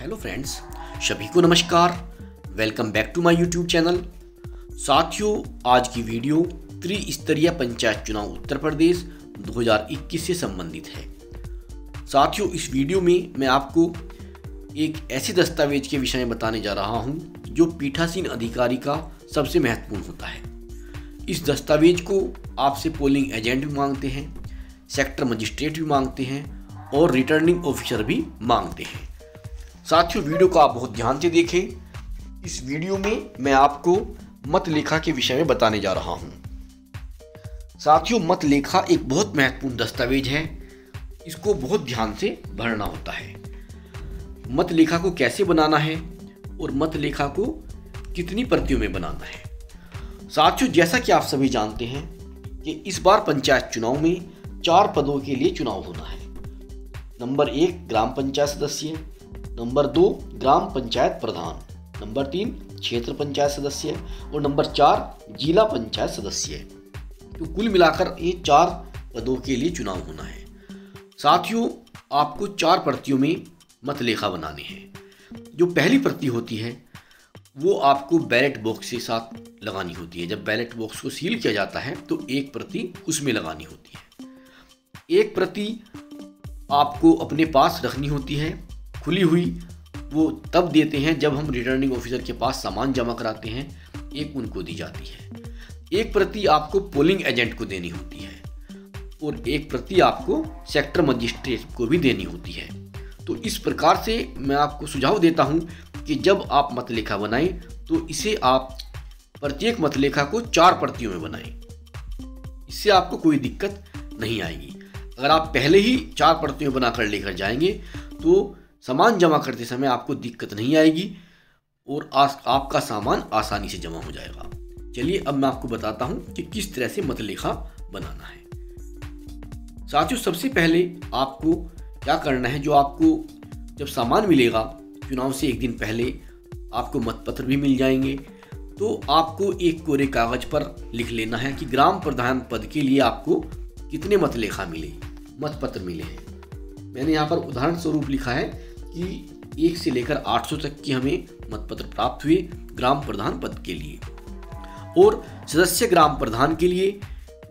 Hello friends सभी को नमस्कार। Welcome back to my YouTube channel साथियों, आज की वीडियो त्रिस्तरीय पंचायत चुनाव उत्तर प्रदेश 2021 से संबंधित है। साथियों, इस वीडियो में मैं आपको एक ऐसे दस्तावेज़ के विषय में बताने जा रहा हूँ, जो पीठासीन अधिकारी का सबसे महत्वपूर्ण होता है। इस दस्तावेज़ को आपसे पोलिंग एजेंट भी मांगते हैं सेक्टर मजिस्ट्रेट भी मांगते हैं, और रिटर्निंग ऑफिसर भी मांगते हैं। साथियों, वीडियो को आप बहुत ध्यान से देखें। इस वीडियो में मैं आपको मत लेखा के विषय में बताने जा रहा हूँ। साथियों, मत लेखा एक बहुत महत्वपूर्ण दस्तावेज़ है। इसको बहुत ध्यान से भरना होता है। मत लेखा को कैसे बनाना है और मत लेखा को कितनी प्रतियों में बनाना है? साथियों, जैसा कि आप सभी जानते हैं कि इस बार पंचायत चुनाव में चार पदों के लिए चुनाव होना है। नंबर एक, ग्राम पंचायत सदस्य। नंबर दो, ग्राम पंचायत प्रधान। नंबर तीन, क्षेत्र पंचायत सदस्य। और नंबर चार, जिला पंचायत सदस्य। तो कुल मिलाकर ये चार पदों के लिए चुनाव होना है। साथियों, आपको चार प्रतियों में मतलेखा बनाने हैं। जो पहली प्रति होती है, वो आपको बैलेट बॉक्स के साथ लगानी होती है। जब बैलेट बॉक्स को सील किया जाता है तो एक प्रति उसमें लगानी होती है। एक प्रति आपको अपने पास रखनी होती है। खुली हुई, वो तब देते हैं जब हम रिटर्निंग ऑफिसर के पास सामान जमा कराते हैं, एक उनको दी जाती है। एक प्रति आपको पोलिंग एजेंट को देनी होती है और एक प्रति आपको सेक्टर मजिस्ट्रेट को भी देनी होती है। तो इस प्रकार से मैं आपको सुझाव देता हूँ कि जब आप मतलेखा बनाएँ तो इसे आप प्रत्येक मतलेखा को चार प्रतियों में बनाएँ। इससे आपको कोई दिक्कत नहीं आएगी। अगर आप पहले ही चार प्रतियों बनाकर लेकर जाएँगे तो सामान जमा करते समय आपको दिक्कत नहीं आएगी और आस, आपका सामान आसानी से जमा हो जाएगा। चलिए अब मैं आपको बताता हूँ कि किस तरह से मतलेखा बनाना है। साथियों सबसे पहले आपको क्या करना है जो आपको जब सामान मिलेगा चुनाव से एक दिन पहले आपको मतपत्र भी मिल जाएँगे। तो आपको एक कोरे कागज़ पर लिख लेना है कि ग्राम प्रधान पद के लिए आपको कितने मतलेखा मिले मतपत्र मिले हैं। मैंने यहाँ पर उदाहरण स्वरूप लिखा है कि एक से लेकर 800 तक की हमें मतपत्र प्राप्त हुए ग्राम प्रधान पद के लिए। और सदस्य ग्राम प्रधान के लिए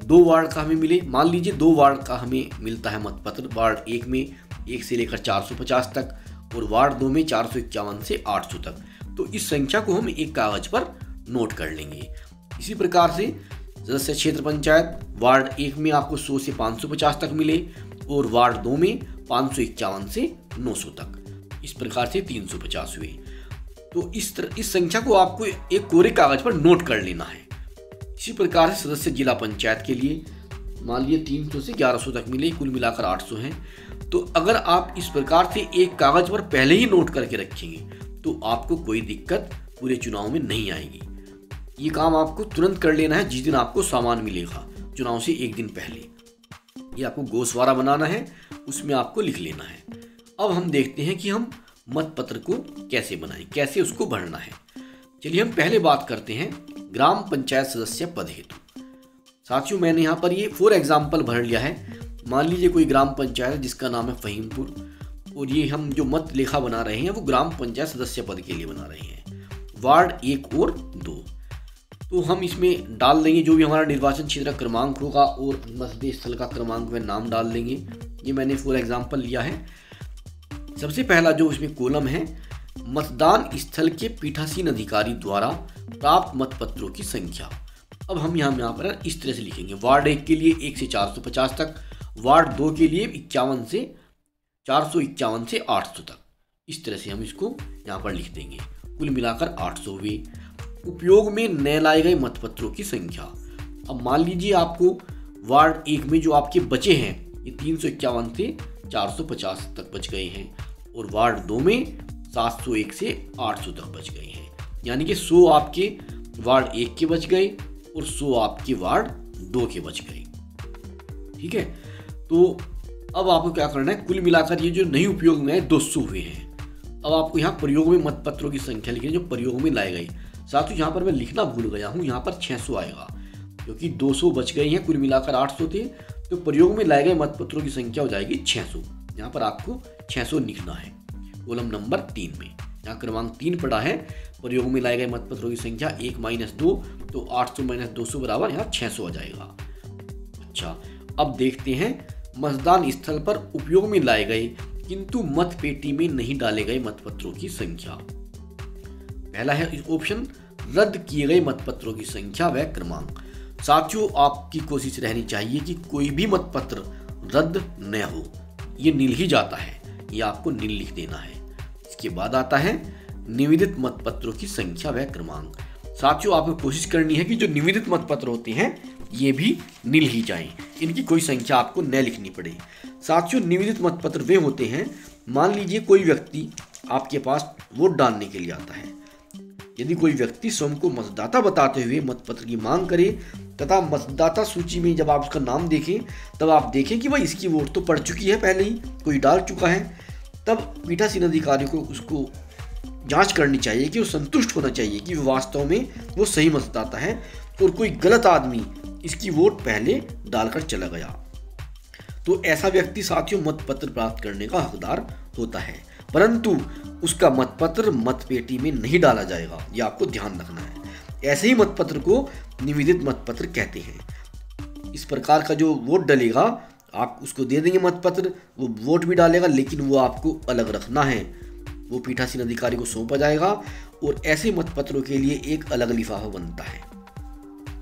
दो वार्ड का हमें मिले। मान लीजिए दो वार्ड का हमें मिलता है मतपत्र, वार्ड एक में एक से लेकर 450 तक और वार्ड दो में चार सौ इक्यावन से 800 तक। तो इस संख्या को हम एक कागज़ पर नोट कर लेंगे। इसी प्रकार से सदस्य क्षेत्र पंचायत, वार्ड एक में आपको 100 से 550 तक मिले और वार्ड दो में पाँच सौ इक्यावन से 900 तक। इस प्रकार से 350 हुए। तो इस तरह इस संख्या को आपको एक कोरे कागज़ पर नोट कर लेना है। इसी प्रकार से सदस्य जिला पंचायत के लिए, मान लीजिए तीन सौ से ग्यारह सौ तक मिले, कुल मिलाकर आठ सौ हैं। तो अगर आप इस प्रकार से एक कागज़ पर पहले ही नोट करके रखेंगे तो आपको कोई दिक्कत पूरे चुनाव में नहीं आएगी। ये काम आपको तुरंत कर लेना है, जिस दिन आपको सामान मिलेगा, चुनाव से एक दिन पहले। ये आपको गोसवारा बनाना है, उसमें आपको लिख लेना है। अब हम देखते हैं कि हम मतपत्र को कैसे बनाएँ, कैसे उसको भरना है। चलिए हम पहले बात करते हैं ग्राम पंचायत सदस्य पद हेतु। साथियों, मैंने यहाँ पर ये फॉर एग्ज़ाम्पल भर लिया है। मान लीजिए कोई ग्राम पंचायत है जिसका नाम है फहीमपुर, और ये हम जो मत लेखा बना रहे हैं, वो ग्राम पंचायत सदस्य पद के लिए बना रहे हैं। वार्ड एक और दो। तो हम इसमें डाल देंगे जो भी हमारा निर्वाचन क्षेत्र क्रमांक होगा, और मतदेय स्थल का क्रमांक में नाम डाल देंगे। ये मैंने फॉर एग्ज़ाम्पल लिया है। सबसे पहला जो इसमें कॉलम है, मतदान स्थल के पीठासीन अधिकारी द्वारा प्राप्त मतपत्रों की संख्या। अब हम यहाँ यहाँ पर इस तरह से लिखेंगे। वार्ड एक के लिए एक से चार सौ पचास तक, वार्ड दो के लिए इक्यावन से चार सौ इक्यावन से आठ सौ तक। इस तरह से हम इसको यहाँ पर लिख देंगे। कुल मिलाकर आठ सौ हुए उपयोग में नए लाए गए मतपत्रों की संख्या। अब मान लीजिए आपको वार्ड एक में जो आपके बचे हैं, ये तीन सौ इक्यावन से चार सौ पचास तक बच गए हैं। और वार्ड दो में सात सौ एक से आठ सौ तक बच गए हैं। यानी कि सौ आपके वार्ड एक के बच गए और सौ आपके वार्ड दो के बच गए। ठीक है? तो अब आपको क्या करना है? कुल मिलाकर ये जो नहीं उपयोग में दो सौ हुए हैं। अब आपको यहाँ प्रयोग में मतपत्रों की संख्या लिखनी जो प्रयोग में लाए गए। साथ ही यहाँ पर मैं लिखना भूल गया हूँ, यहाँ पर 600 आएगा। क्योंकि 200 बच गए हैं, कुल मिलाकर 800 थे तो प्रयोग में लाए गए मतपत्रों की संख्या हो जाएगी 600 यहाँ पर आपको 600 लिखना है। कॉलम नंबर तीन में। यहाँ क्रमांक तीन पड़ा है। प्रयोग में लाए गए मतपत्रों की संख्या एक माइनस दो तो आठ सौ माइनस दो सौ बराबर यहाँ छह सौ आ जाएगा। अच्छा अब देखते हैं मतदान स्थल पर उपयोग में लाए गए, किंतु मत पेटी में नहीं डाले गए मतपत्रों की संख्या। पहला है ऑप्शन रद्द किए गए मतपत्रों की संख्या व क्रमांक। साथियों, आपकी कोशिश रहनी चाहिए कि कोई भी मतपत्र रद्द न हो। ये नील ही जाता है, ये आपको नील लिख देना है। इसके बाद आता है निवेदित मतपत्रों की संख्या व क्रमांक। साथियों, आपको कोशिश करनी है कि जो निवेदित मतपत्र होते हैं, ये भी नील ही जाए। इनकी कोई संख्या आपको न लिखनी पड़े। साथियों, निवेदित मतपत्र वे होते हैं, मान लीजिए कोई व्यक्ति आपके पास वोट डालने के लिए आता है। यदि कोई व्यक्ति स्वयं को मतदाता बताते हुए मतपत्र की मांग करे तथा मतदाता सूची में जब आप उसका नाम देखें, तब आप देखें कि भाई इसकी वोट तो पड़ चुकी है पहले ही, कोई डाल चुका है, तब पीठासीन अधिकारी को उसको जाँच करनी चाहिए कि वो संतुष्ट होना चाहिए कि वास्तव में वो सही मतदाता है और कोई गलत आदमी इसकी वोट पहले डालकर चला गया। तो ऐसा व्यक्ति साथियों, मतपत्र प्राप्त करने का हकदार होता है। परंतु उसका मतपत्र मतपेटी में नहीं डाला जाएगा। यह आपको ध्यान रखना है। ऐसे ही मतपत्र को निवेदित मतपत्र कहते हैं। इस प्रकार का जो वोट डलेगा, आप उसको दे देंगे मतपत्र, वो वोट भी डालेगा, लेकिन वो आपको अलग रखना है। वो पीठासीन अधिकारी को सौंपा जाएगा और ऐसे मतपत्रों के लिए एक अलग लिफाफा बनता है।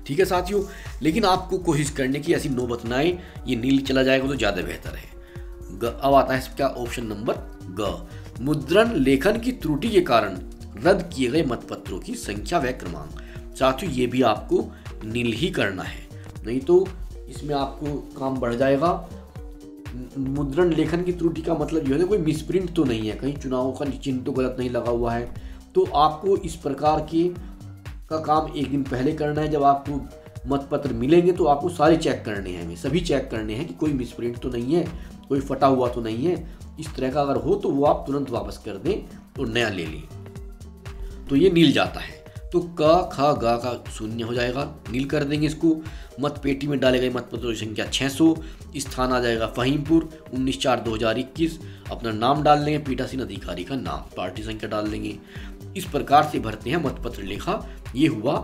ठीक है साथियों? लेकिन आपको कोशिश करने की ऐसी नौबत ना आए, ये नील चला जाएगा तो ज़्यादा बेहतर है। ग, अब आता है इसका ऑप्शन नंबर ग। मुद्रण लेखन की त्रुटि के कारण रद्द किए गए मतपत्रों की संख्या व क्रमांक। साथियों, ये भी आपको नील ही करना है। नहीं तो इसमें आपको काम बढ़ जाएगा। मुद्रण लेखन की त्रुटि का मतलब यह है कोई मिसप्रिंट तो नहीं है। कहीं चुनावों का चिन्ह तो गलत नहीं लगा हुआ है। तो आपको इस प्रकार के का काम एक दिन पहले करना है। जब आपको मतपत्र मिलेंगे तो आपको सारे चेक करने हैं। सभी चेक करने हैं कि कोई मिसप्रिंट तो नहीं है। कोई फटा हुआ तो नहीं है। इस तरह का अगर हो तो वो आप तुरंत वापस कर दें और नया ले लें। तो ये नील जाता है। तो क, ख, ग का शून्य हो जाएगा। नील कर देंगे इसको। मत पेटी में डाले गए मतपत्रों की संख्या 600 स्थान आ जाएगा फहीमपुर। उन्नीस चार दो हज़ार इक्कीस। अपना नाम डाल देंगे। पीठासीन अधिकारी का नाम। पार्टी संख्या डाल देंगे। इस प्रकार से भरते हैं मतपत्र लेखा। ये हुआ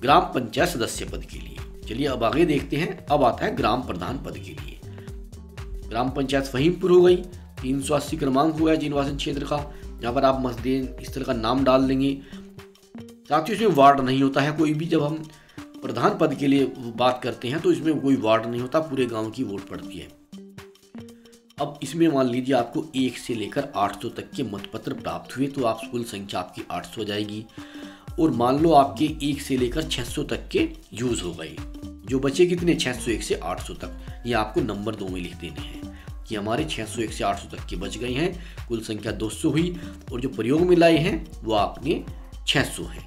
ग्राम पंचायत सदस्य पद के लिए। चलिए अब आगे देखते हैं। अब आता है ग्राम प्रधान पद के लिए। ग्राम पंचायत फहीमपुर हो गई। तीन सौ अस्सी क्रमांक हुआ है जिनवासन क्षेत्र का। यहाँ पर आप मस्जिद इस तरह का नाम डाल देंगे। साथियों, इसमें वार्ड नहीं होता है। कोई भी जब हम प्रधान पद के लिए बात करते हैं तो इसमें कोई वार्ड नहीं होता। पूरे गाँव की वोट पड़ती है। अब इसमें मान लीजिए आपको एक से लेकर 800 तक के मतपत्र प्राप्त हुए तो आप कुल संख्या आपकी 800 हो जाएगी। और मान लो आपके एक से लेकर 600 तक के यूज़ हो गए। जो बचे कितने? 601 से 800 तक। ये आपको नंबर दो में लिख देने हैं कि हमारे 601 से 800 तक के बच गए हैं, कुल संख्या 200 हुई और जो प्रयोग में लाए हैं, वो आपने 600 है।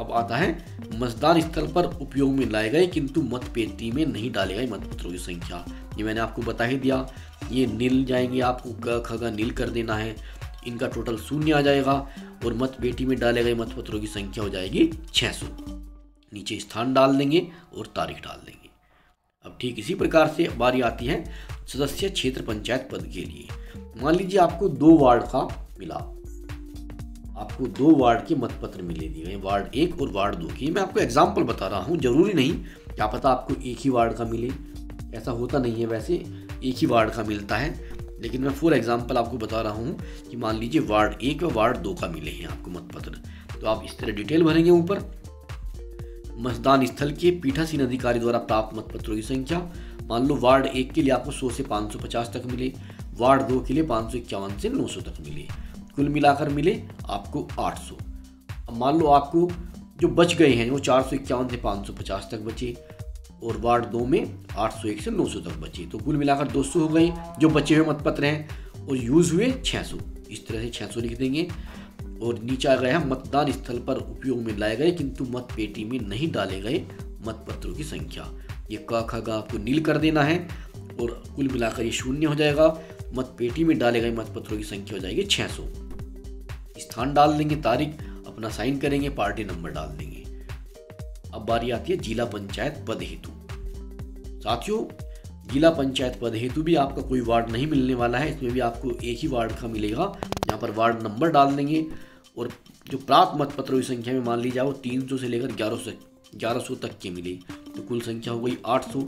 अब आता है मतदान स्थल पर उपयोग में लाए गए, किंतु मत पेटी में नहीं डाले गए मतपत्रों की संख्या। ये मैंने आपको बता ही दिया, ये नील जाएँगे, आपको क खगा नील कर देना है। इनका टोटल शून्य आ जाएगा और मत पेटी में डाले गए मतपत्रों की संख्या हो जाएगी 600 नीचे स्थान डाल देंगे और तारीख डाल देंगे। अब ठीक इसी प्रकार से बारी आती है सदस्य क्षेत्र पंचायत पद के लिए। मान लीजिए आपको दो वार्ड का मिला। आपको दो वार्ड के मतपत्र मिले दिए गए वार्ड एक और वार्ड दो की। मैं आपको एग्ज़ाम्पल बता रहा हूँ, ज़रूरी नहीं, क्या पता आपको एक ही वार्ड का मिले। ऐसा होता नहीं है वैसे, एक ही वार्ड का मिलता है। लेकिन मैं फॉर एग्ज़ाम्पल आपको बता रहा हूँ कि मान लीजिए वार्ड एक और वार्ड दो का मिले हैं आपको मतपत्र। तो आप इस तरह डिटेल भरेंगे ऊपर। मतदान स्थल के पीठासीन अधिकारी द्वारा प्राप्त मतपत्रों की संख्या। मान लो वार्ड एक के लिए आपको 100 से 550 तक मिले। वार्ड दो के लिए पाँच सौ इक्यावन से 900 तक मिले। कुल मिलाकर मिले आपको 800 अब मान लो आपको जो बच गए हैं, वो चार सौ इक्यावन से पाँच सौ पचास तक बचे और वार्ड दो में आठ सौ एक से नौ सौ तक बचे। तो कुल मिलाकर दो सौ हो गए, जो बचे हुए मतपत्र हैं, और यूज़ हुए छः सौ। इस तरह से छः सौ लिख देंगे। और नीचे गया मतदान स्थल पर उपयोग में लाए गए, किंतु मत पेटी में नहीं डाले गए मतपत्रों की संख्या। ये का ख ग आपको नील कर देना है और कुल मिलाकर ये शून्य हो जाएगा। मत पेटी में डाले गए मतपत्रों की संख्या हो जाएगी 600 स्थान डाल देंगे, तारीख अपना साइन करेंगे, पार्टी नंबर डाल देंगे। अब बारी आती है जिला पंचायत पद हेतु। साथियों जिला पंचायत पद हेतु भी आपका कोई वार्ड नहीं मिलने वाला है, इसमें भी आपको एक ही वार्ड का मिलेगा। यहाँ पर वार्ड नंबर डाल देंगे और जो प्राप्त मत पत्रों की संख्या में मान ली जाए वो तीन सौ से लेकर ग्यारह सौ ग्यारह सौ तक के मिले। तो कुल संख्या हो गई आठ सौ।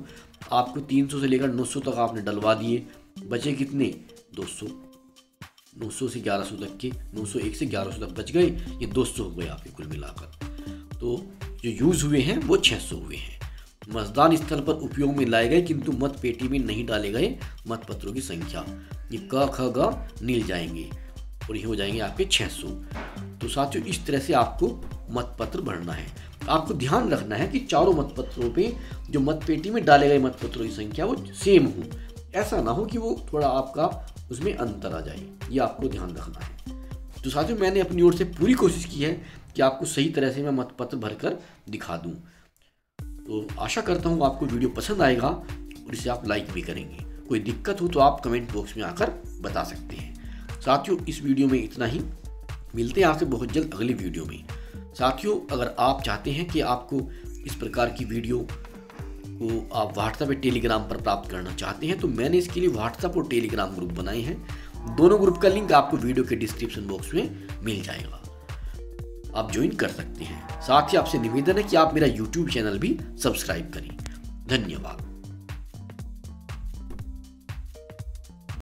आपको तीन सौ से लेकर नौ सौ तक आपने डलवा दिए। बचे कितने? दो सौ। नौ सौ से ग्यारह सौ तक के, नौ सौ एक से ग्यारह सौ तक बच गए। ये दो सौ हो गए आपके कुल मिलाकर। तो जो यूज़ हुए हैं, वो छः सौ हुए हैं। मतदान स्थल पर उपयोग में लाए गए, किंतु मत पेटी में नहीं डाले गए मतपत्रों की संख्या। ये क, ख, ग नील जाएँगे और ये हो जाएँगे आपके 600 तो साथियों, इस तरह से आपको मतपत्र भरना है। आपको ध्यान रखना है कि चारों मतपत्रों पे जो मतपेटी में डाले गए मतपत्रों की संख्या, वो सेम हो। ऐसा ना हो कि वो थोड़ा आपका उसमें अंतर आ जाए। ये आपको ध्यान रखना है। तो साथियों, मैंने अपनी ओर से पूरी कोशिश की है कि आपको सही तरह से मैं मतपत्र भरकर दिखा दूँ। तो आशा करता हूँ आपको वीडियो पसंद आएगा और इसे आप लाइक भी करेंगे। कोई दिक्कत हो तो आप कमेंट बॉक्स में आकर बता सकते हैं। साथियों, इस वीडियो में इतना ही। मिलते हैं आपसे बहुत जल्द अगली वीडियो में। साथियों, अगर आप चाहते हैं कि आपको इस प्रकार की वीडियो को आप व्हाट्सएप या टेलीग्राम पर प्राप्त करना चाहते हैं तो मैंने इसके लिए व्हाट्सएप और टेलीग्राम ग्रुप बनाए हैं। दोनों ग्रुप का लिंक आपको वीडियो के डिस्क्रिप्शन बॉक्स में मिल जाएगा। आप ज्वाइन कर सकते हैं। साथ ही आपसे निवेदन है कि आप मेरा यूट्यूब चैनल भी सब्सक्राइब करें। धन्यवाद।